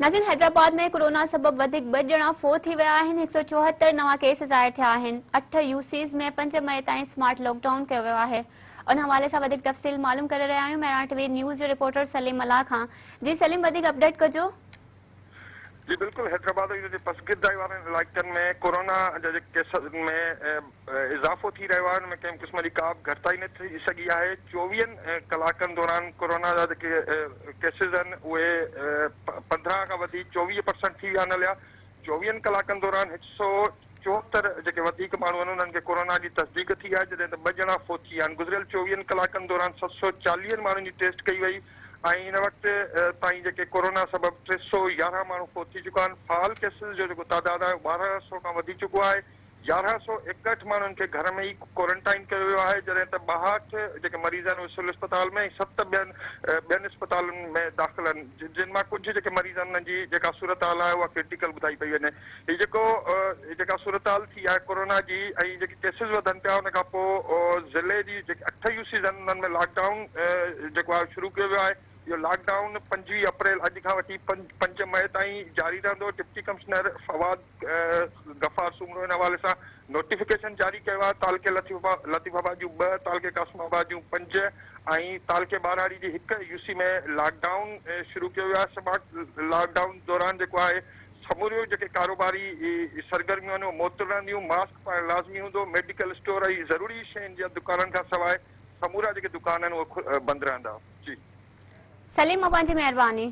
नाज़रीन, हैदराबाद में कोरोना सबब वधीक ॿ ॼणा थी विया आहिनि हिकु सौ चोहतरि नवां केस ज़ाहिर आहिनि। अठ यूसीज़ में पंज मई ताईं स्मार्ट लॉकडाउन कयो आहे। उन हवाले सां वधीक तफ़सील मालूम कर रहा आहियूं मैं टीवी न्यूज़ रिपोर्टर सलीम अला खां। जी सलीम अपडेट कजो। जी, बिल्कुल, हैदराबाद जी वारनि इलाइक़नि में कोरोना जा केस में इज़ाफ़ो थी रहियो आहे हुन में कंहिं क़िस्म जी का बि घटिताई न थी सघी आहे चोवीहनि कलाकनि दौरान कोरोना जा जेके केसिस पंद्रहं वधी चोवीह परसेंट थी विया हलिया चोवीहनि दौरान हिकु सौ चोहतरि जेके वधीक माण्हू कोरोना जी तस्दीक थी आहे जॾहिं त ॿ ॼणा फोत थी। गुज़िरियल दौरान सत सौ चालीहनि माण्हुनि जी टेस्ट कई वई ऐं हिन वक़्तु कोरोना सबबु टे सौ यारहं माण्हू फोत चुका फाल केसिस जो तादाद आहे ॿारहं सौ खां वधी चुको आहे। यारहं सौ एकहठि माण्हुनि खे घर में ई क्वारंटाइन कयो वियो आहे जॾहिं त मरीज़ आहिनि सिविल अस्पताल में सत अ, ॿियनि में दाख़िल जि- जिन माँ कुझु जेके मरीज़ आहिनि जी सूरत हाल आहे उहा क्रिटिकल पई वञे। हीउ जेको जेका सूरत हाल थी आहे कोरोना जी केसिस वधनि पिया ज़िले जी जेके अठ यूसीज़ उन्हनि में लॉकडाउन आहे शुरू कयो आहे। इहो लॉकडाउन पंजवीह अप्रैल, अॼु खां वठी पंज पंज मई ताईं जारी रहंदो, डिप्टी कमिश्नर फवाद गफ़ार सुमरो हिन हवाले सां नोटिफिकेशन जारी कयो तालके लतीफ़ा लतीफ़ाबाद जूं ॿ कासमाबाद जूं पंज, ऐं तालके बाराड़ी जी हिकु यूसी में लॉकडाउन शुरू कयो लॉकडाउन दौरान जेको आहे, समूरियूं जेके कारोबारी सरगर्मियूं आहिनि, उहे रहंदियूं मास्क पाइणु लाज़मी हूंदो मेडिकल स्टोर ज़रूरी शयुनि जा दुकाननि समूरा जेके दुकान आहिनि, उहे बंदि रहंदा। जी सलीम अबां जी महिरबानी।